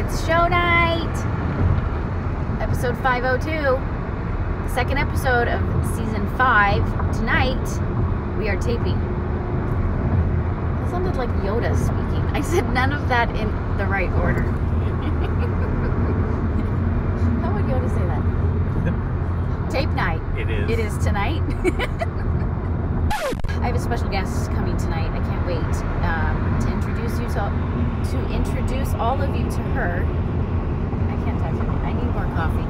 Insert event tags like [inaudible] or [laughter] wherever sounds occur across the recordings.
It's show night! Episode 502. The second episode of season 5. Tonight, we are taping. That sounded like Yoda speaking. I said none of that in the right order. [laughs] How would Yoda say that? [laughs] Tape night. It is. It is tonight. [laughs] I have a special guest coming tonight. I can't wait um, to introduce you to to introduce all of you to her. I can't talk. I need more coffee.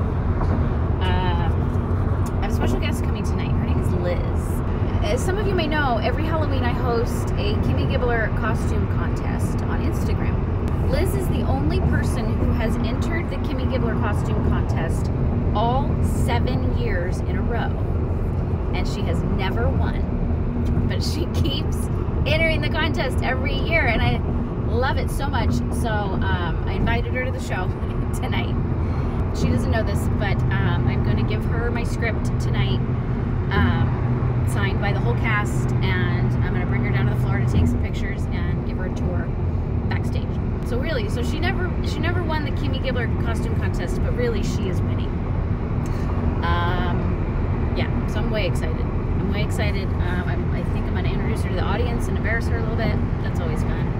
Um, I have a special guest coming tonight. Her name is Liz. As some of you may know, every Halloween I host a Kimmy Gibbler costume contest on Instagram. Liz is the only person who has entered the Kimmy Gibbler costume contest all seven years in a row. And she has never won. But she keeps entering the contest every year, and I love it so much. So um, I invited her to the show [laughs] tonight. She doesn't know this, but um, I'm going to give her my script tonight, um, signed by the whole cast, and I'm going to bring her down to the floor to take some pictures and give her a tour backstage. So really, so she never she never won the Kimmy Gibbler costume contest, but really she is winning. Um, yeah, so I'm way excited. I'm way excited. Um, I think I'm going to introduce her to the audience and embarrass her a little bit. That's always fun.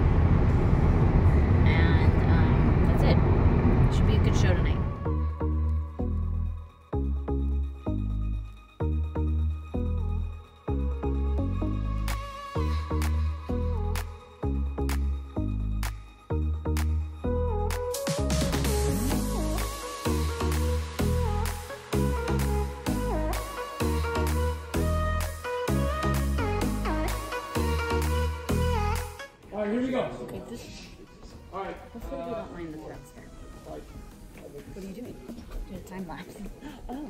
This, All right. hopefully you uh, don't mind the threats there. What are you doing? Doing a time lapse. [laughs] Oh.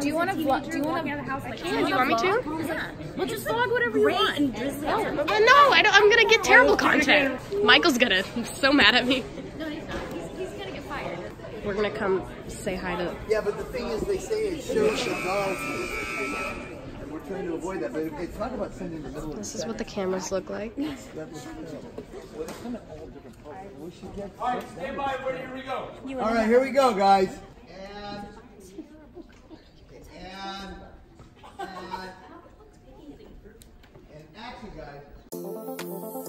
Do you want to vlog? Do you want to? Yeah, do you want me to? Yeah. Well, just vlog whatever you want. And drizzle. Oh, no, I don't, I'm gonna get terrible content. Michael's gonna be [laughs] so mad at me. No, he's not. He's, he's gonna get fired. We're gonna come say hi to. Yeah, but the thing is, they say it shows the dolls. And we're trying to avoid that. But if they talk about sending in the middle of This is what the cameras look like. that was terrible. Well, they come in all different colors. We should get. All right, stand by. Ready? Here we go. All right, here we go, guys. And and and and action, guys.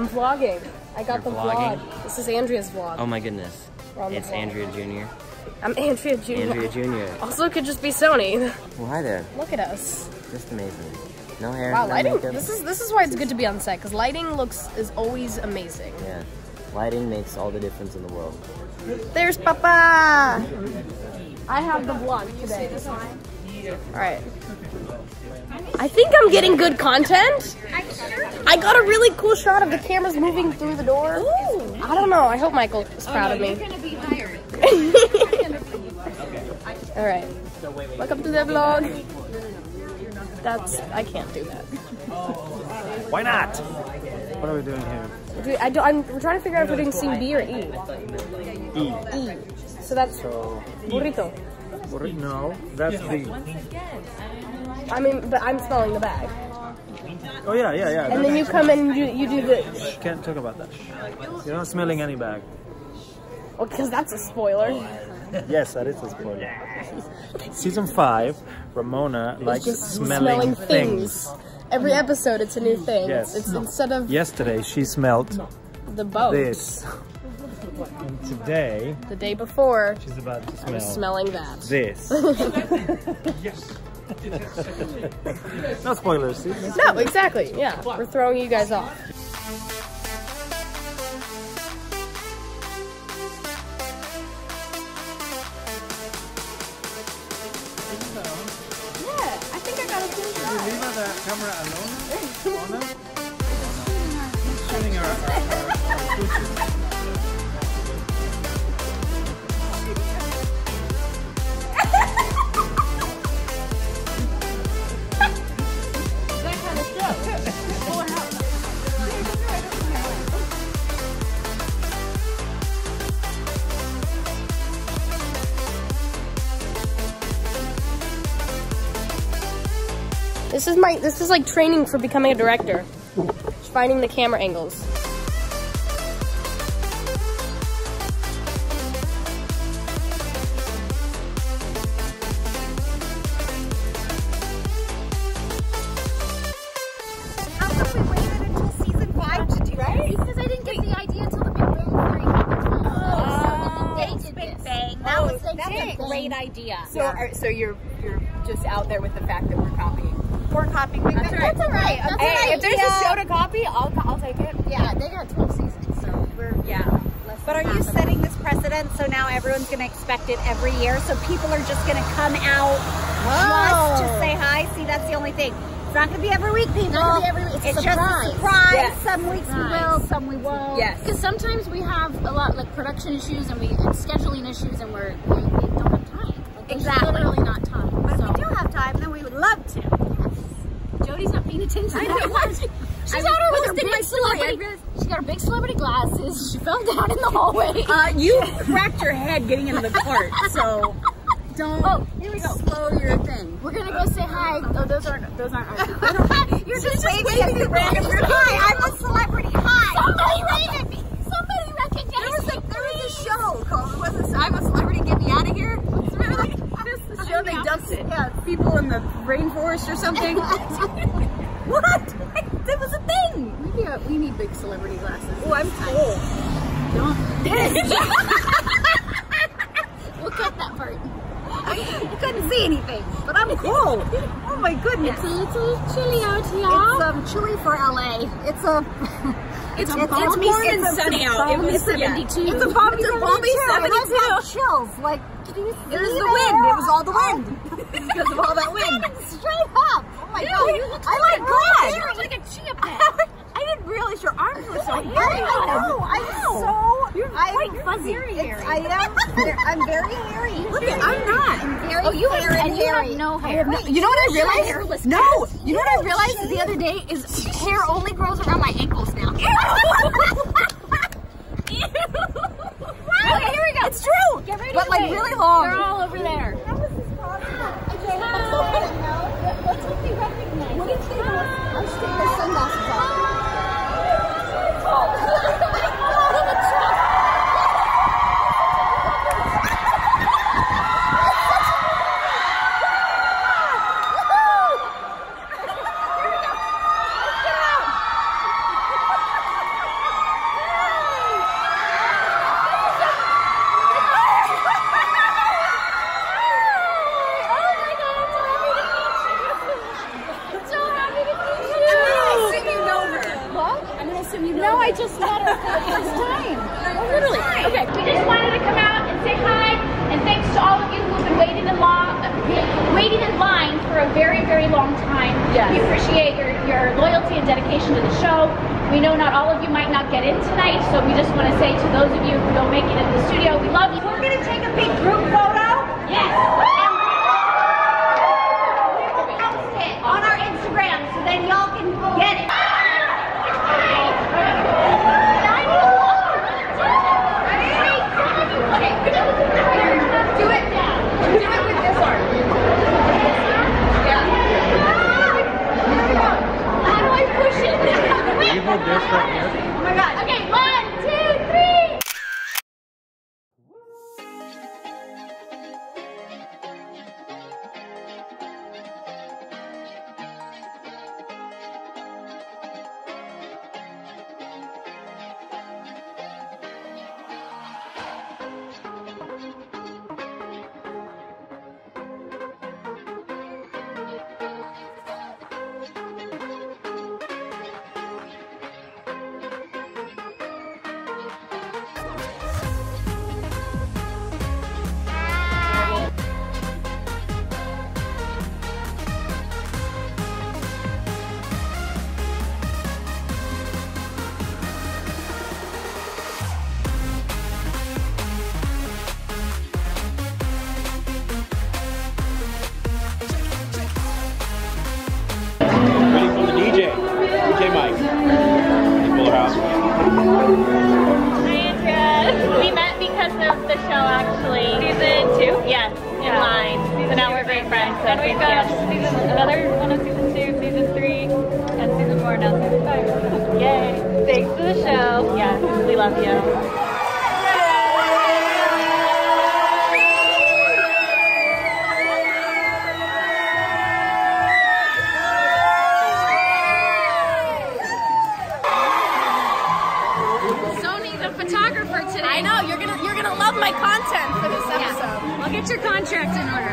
I'm vlogging. I got You're the vlogging? vlog. This is Andrea's vlog. Oh my goodness. We're on the It's vlog. Andrea Jr. I'm Andrea Jr. Andrea Jr. [laughs] Also, it could just be Soni. Well, hi there. Look at us. Just amazing. No hair, Wow, no lighting. makeup. This is this is why it's good to be on set because lighting looks is always amazing. Yeah. Lighting makes all the difference in the world. There's Papa. I have the vlog today. All right. I think I'm getting good content. I got a really cool shot of the cameras moving through the door. I don't know. I hope Michael is proud of me. gonna be hired. [laughs] All right. Welcome to the vlog. That's I can't do that. Why not? What are we doing here? Dude, I don't, I'm, we're trying to figure out if we're doing C, B, or E. E. E. So that's burrito. Burrito. No, that's the. I mean, but I'm smelling the bag. Oh yeah, yeah, yeah. And then you come in and you, you do the. can't talk about that. You're not smelling any bag. Well, because that's a spoiler. [laughs] Yes, that is a spoiler. Season five, Ramona likes Just smelling, things. Every episode, it's a new thing. Yes. It's, instead of Yesterday, she smelled the boat. this. And today, The day before, she's about to smell was smelling that. this. [laughs] [laughs] no spoilers. No, exactly. Yeah, we're throwing you guys off. Yeah, I think I got a good shot. Did you leave camera alone? Our, our, our This is my this is like training for becoming a director. Just finding the camera angles. How come we waited until season five to do right? Because I didn't get the idea until the Big Bang Theory happened. Oh, they that's did Big this. Bang. That oh, was That's that's a great idea. So, are, so you're you're just out there with the fact that we're copying. We're copying Big Bang. That's all right. That's all Hey, right. if there's a show to copy, I'll I'll take it. Yeah, they got 12 seasons, so we're Yeah. less But are you setting this precedent so now everyone's going to expect it every year? So people are just going to come out just to say hi? See, that's the only thing. It's not going to be every week, people. It's, not gonna be every week. It's a It's just a surprise. surprise. Yes. Some weeks we will, some we won't. Yes. Because sometimes we have a lot like production issues and we and scheduling issues and we're we, we don't have time. Like, there's Exactly. literally not time. But so. if we do have time, then we would love to. Jodie's not paying attention. I know. [laughs] She's I out her with her posted big my celebrity. realized- She got her big celebrity glasses. She fell down in the hallway. Uh, you [laughs] cracked your head getting into the cart, so don't oh, here we go. slow your thing. We're gonna go say hi. Oh, those aren't those aren't. ours. [laughs] You're just waving at me randomly. Hi, I'm a celebrity. Hi. Somebody wave at me. Somebody recognize There was, me. a, there was a show called, was it I'm a Celebrity, Get Me Out of Here? Remember that? The show they dumped it. People in the rainforest or something. What? That was a thing. Maybe uh, we need big celebrity glasses. oh, I'm cold. We'll cut that part. You couldn't see anything, but I'm cold. Oh my goodness. It's a little chilly out here. It's um chilly for LA. [laughs] It's a It's, it's, balmy- warm it's and sunny out. It balmy was- yeah. 72. It's a balmy It's a balmy 72. and I've 72. got chills. Like, can you see It was the wind. It was all the wind. [laughs] because of all that wind. Straight up. Oh my god. I like glad. You're like a chia [laughs] pet. I didn't realize your arms were so hairy. I know. I'm so. You're I'm quite fuzzy. very It's- hairy. I am. [laughs] I'm very hairy. Look at- I'm not. I'm very Oh, you have, hairy and you hairy. have no hair. You know what I You're realized? hairless No. You know what I realized the other day is hair only grows around my ankles now. [laughs] Okay, [laughs] here we go. It's true. Get ready But, like, wave. really long. They're all over there. How is this possible? Let's hope they recognize What if they don't? I'll just take my sunglasses off. No, I just met her for the first time. Oh, literally. Okay. We just wanted to come out and say hi, and thanks to all of you who have been waiting in long, waiting in line for a very, very long time. Yes. We appreciate your, your loyalty and dedication to the show. We know not all of you might not get in tonight, so we just want to say to those of you who don't make it in the studio, we love you. We're gonna take a big group photo. Yes. Hi, Andrea. We met because of the show, actually. Season two? Yes, in line. so now we're great friends. So and we've got season, another one of season two, season three, and season four, now season five. [laughs] Yay. Thanks to the show. Yes, we love you. Contract in order.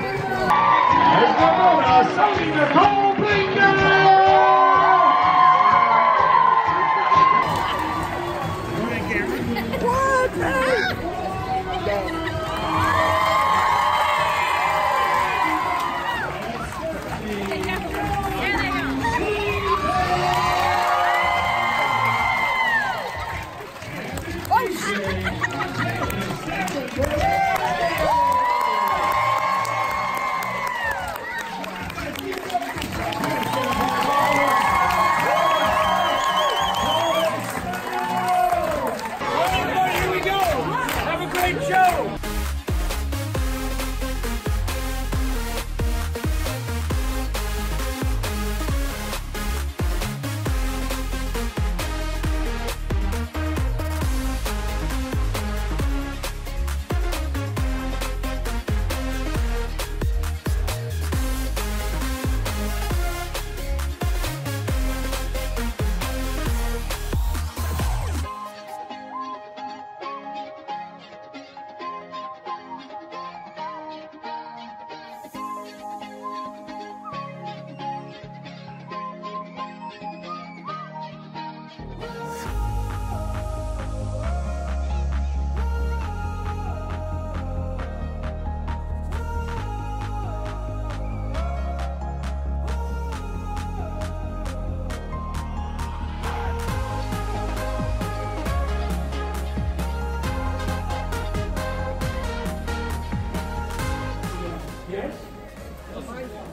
Yes?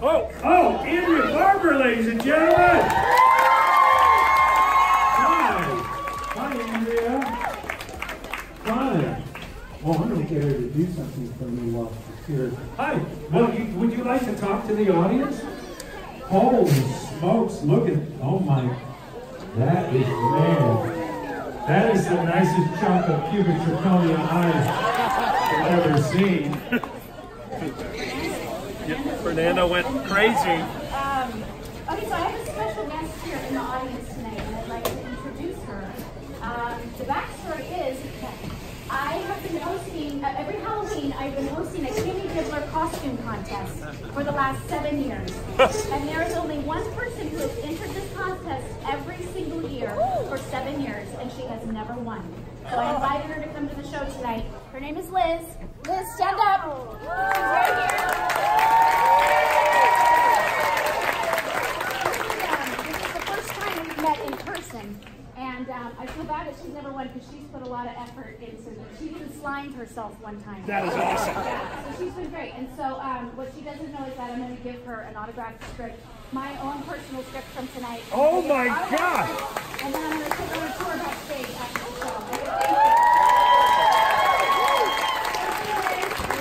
Oh, oh, Andrea Barber, ladies and gentlemen! Hi. Hi, Andrea. Hi. Oh, I'm gonna get her to do something for me while she's here. Hi. Well, you, would you like to talk to the audience? Holy smokes, look at, oh my, that is, man. That is the nicest chunk of cubic zirconia I've ever seen. Fernando went crazy. Um, okay, so I have a special guest here in the audience tonight, and I'd like to introduce her. Um, the backstory is that I have been hosting, uh, every Halloween, I've been hosting a Kimmy Gibbler costume contest for the last seven years. and there is only one person who has entered this contest every single year for seven years, and she has never won. So I invited her to come to the show tonight. Her name is Liz. Liz, stand up. She's right here. This is the first time we've met in person, and um, I feel bad that she's never won because she's put a lot of effort into it. She even slimed herself one time. That is awesome. Yeah, so she's been great. And so um, what she doesn't know is that I'm going to give her an autographed script, my own personal script from tonight. Oh my God. And then I'm going to take her on a tour backstage after the show.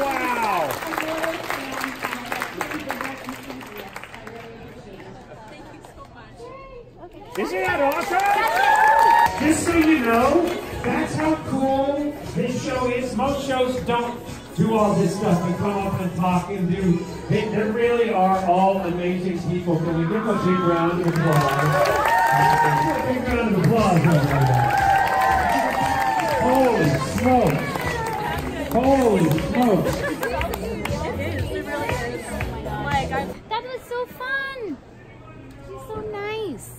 Wow. I'm really a fan, and I really dig her enthusiast. I really appreciate it. Thank you so much. Okay. Isn't that awesome? know? That's how cool this show is. Most shows don't do all this stuff and come up and talk and do. They, they really are all amazing people. Can we give them a big round of applause? A big round of applause. Holy smokes. Holy smokes. That was so fun. He's so nice.